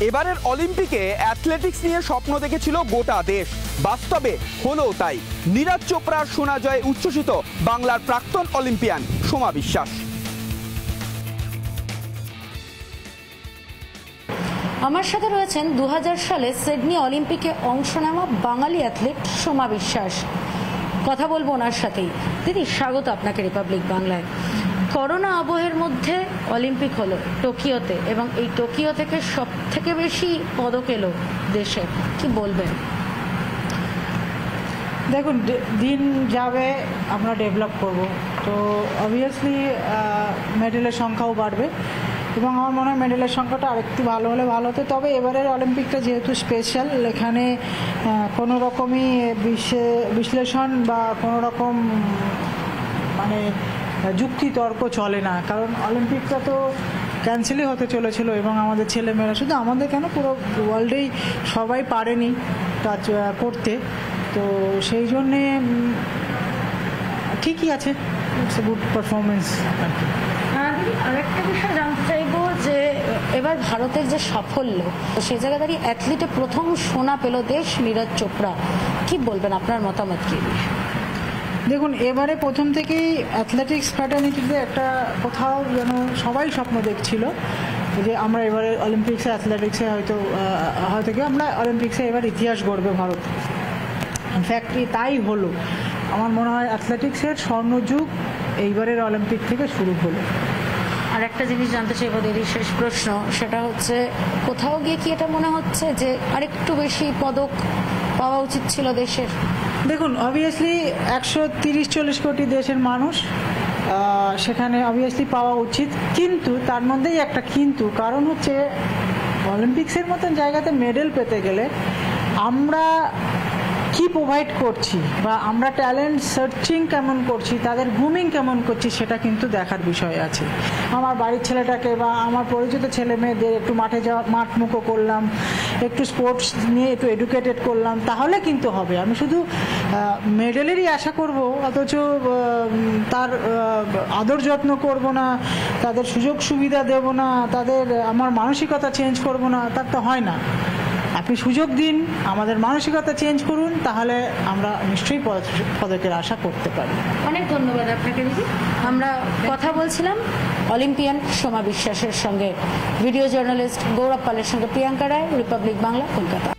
এবারের অলিম্পিকে অ্যাথলেটিক্স নিয়ে স্বপ্ন দেখেছিল গোটা দেশ। বাস্তবে হলো তাই। নীরাজ চোপড়ার সোনা জয়ে উচ্ছ্বসিত বাংলার প্রাক্তন অলিম্পিয়ান সোমা বিশ্বাস। আমার সাথে রয়েছেন দু হাজার সালে সিডনি অলিম্পিকে অংশ নেওয়া বাঙালি অ্যাথলেট সোমা বিশ্বাস। কথা বলব ওনার সাথেই। দিদি, স্বাগত আপনাকে রিপাবলিক বাংলায়। করোনা আবহের মধ্যে অলিম্পিক হলো টোকিওতে এবং এই টোকিও থেকে সব থেকে বেশি পদক এলো দেশে। কি বলবেন? দেখুন দিন যাবে, আমরা ডেভেলপ করব। তো অবভিয়াসলি মেডেলের সংখ্যাও বাড়বে এবং আমার মনে হয় মেডেলের সংখ্যাটা আরেকটু ভালো হলে ভালো হতো। তবে এবারের অলিম্পিকটা যেহেতু স্পেশাল এখানে কোনো রকমই বিশ্লেষণ বা কোনো রকম মানে যুক্তি তর্ক চলে না। কারণ অলিম্পিকটা তো ক্যান্সেলই হতে চলেছিল এবং আমাদের ছেলেমেয়েরা শুধু আমাদের কেন, পুরো ওয়ার্ল্ডেই সবাই পারেনি টাচ করতে। তো সেই জন্যে ঠিকই আছে। ইটস এ গুড পারফরমেন্স আরেকটা বিষয় জানতে চাইব যে, এবার ভারতের যে সাফল্য, তো সেই জায়গায় দাঁড়িয়ে অ্যাথলিটে প্রথম সোনা পেল দেশ নীরজ চোপড়া। কি বলবেন আপনার মতামত কি দেখুন, এবারে প্রথম থেকেই অ্যাথলেটিক্স ফ্র্যাটার্নিটিতে একটা কোথাও যেন সবাই স্বপ্ন দেখছিল যে আমরা এবারে অলিম্পিক্সে অ্যাথলেটিক্সে হয়তো হয়তো কি আমরা অলিম্পিক্সে এবার ইতিহাস গড়বে ভারত। ইনফ্যাক্ট তাই হলো। আমার মনে হয় অ্যাথলেটিক্সের স্বর্ণযুগ এইবারের অলিম্পিক থেকে শুরু হলো। আর একটা জিনিস জানতে চাইব দিদি শেষ প্রশ্ন, সেটা হচ্ছে, কোথাও গিয়ে কি এটা মনে হচ্ছে যে আরেকটু বেশি পদক পাওয়া উচিত ছিল দেশের? দেখুন অবভিয়াসলি একশো তিরিশ, চল্লিশ কোটি দেশের মানুষ সেখানে অবভিয়াসলি পাওয়া উচিত। কিন্তু তার মধ্যেই একটা কিন্তু কারণ হচ্ছে অলিম্পিক্সের মতন জায়গাতে মেডেল পেতে গেলে আমরা কি প্রোভাইড করছি বা আমরা ট্যালেন্ট সার্চিং কেমন করছি, তাদের গ্রুমিং কেমন করছি সেটা কিন্তু দেখার বিষয় আছে। আমার বাড়ির ছেলেটাকে বা আমার পরিচিত ছেলে মেয়েদের একটু মাঠে যাওয়া, মাঠ মুখো করলাম, একটু স্পোর্টস নিয়ে একটু এডুকেটেড করলাম, তাহলে কিন্তু হবে। আমি শুধু মেডেলেরই আশা করব, অথচ তার আদর যত্ন করব না, তাদের সুযোগ সুবিধা দেব না, তাদের, আমার মানসিকতা চেঞ্জ করব না, তার তো হয় না। আপনি সুযোগ দিন, আমাদের মানসিকতা চেঞ্জ করুন, তাহলে আমরা নিশ্চয়ই পদ- পদকের আশা করতে পারি। অনেক ধন্যবাদ আপনাকে, দিদি। আমরা কথা বলছিলাম অলিম্পিয়ান সোমা বিশ্বাসের সঙ্গে, ভিডিও জার্নালিস্ট গৌরব পালের সঙ্গে প্রিয়াঙ্কা রায় রিপাবলিক বাংলা কলকাতা।